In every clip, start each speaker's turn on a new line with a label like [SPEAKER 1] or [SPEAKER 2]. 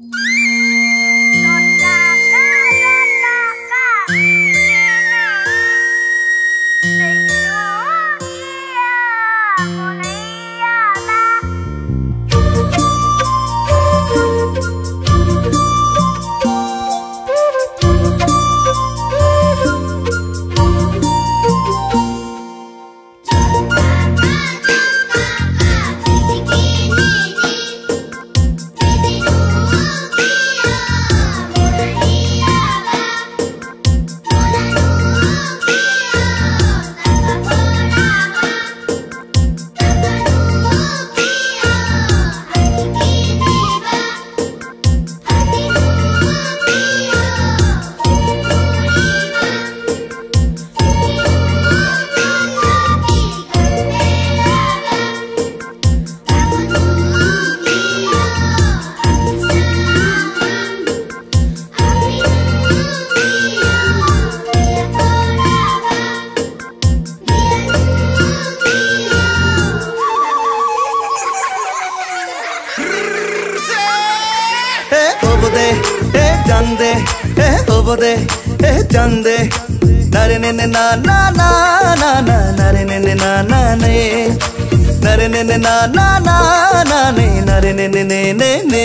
[SPEAKER 1] Yeah. E e obode e jande nare ne ne na na na na na nare ne ne na na ne nare ne ne na na na na ne nare ne ne ne ne ne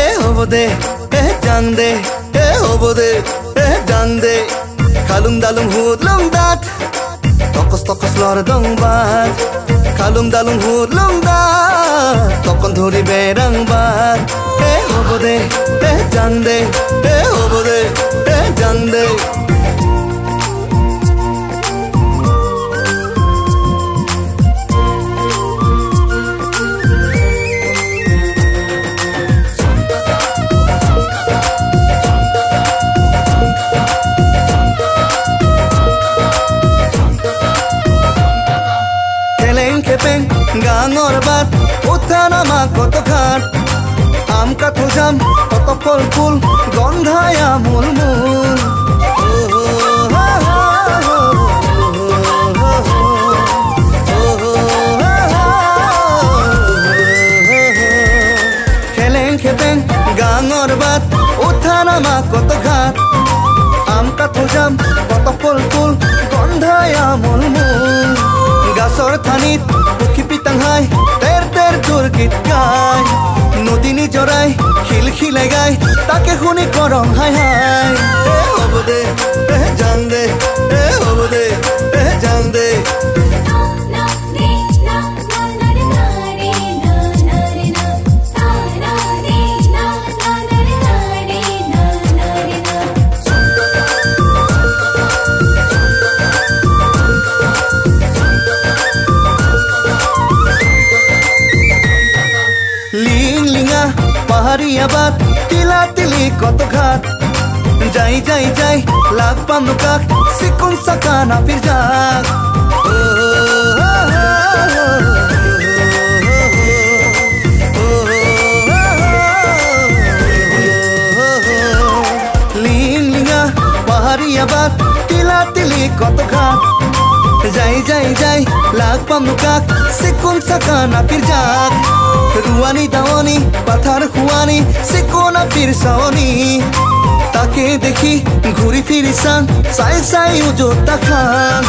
[SPEAKER 1] e obode e jande e obode e jande kalum dalum hudlum dat tokos tokos lor dong bat kalum dalum hudlum dat tokon ধরি বেরং bat এ হব দে এ জান দে এ হব দে এ জান দে। খেপেং গাঙর but উত্থানামা কত ঘাট আম কাঠো জাম কত ফল ফুল গন্ধায় আমুল মূল। খেলেং খেপেং গাঙর but উত্থানামা কত ঘাট আম কাঠো জাম কত ফল ফুল গন্ধায় আমুল মূল। গাছৰ থানিত পক্ষী পিতাংহাই তেৰ তেৰ তোৰ গীত গাই নদী খিল খিলে গাই তাকে শুনি কৰং হাই হাই। হ'ব দে। পাহাড়িয়া বাদ তিলা তিলি কত ঘাট যাই যাই যাই লাগ পামু কাক সিকুন সাকা না ফির যাক লিং লিঙা পাহাড়িয়া বাদ তিলা তিলি কত ঘাট যাই যাই যাই লাগ পামু কাক সিকুন সাকা না ফির যাক রুয়ানি দাওয়ানি পাথার হুয়ানি সে কোনা ফির সাওনি তাকে দেখি ঘুরি ফিরি সান সাই সাই উজো তাখান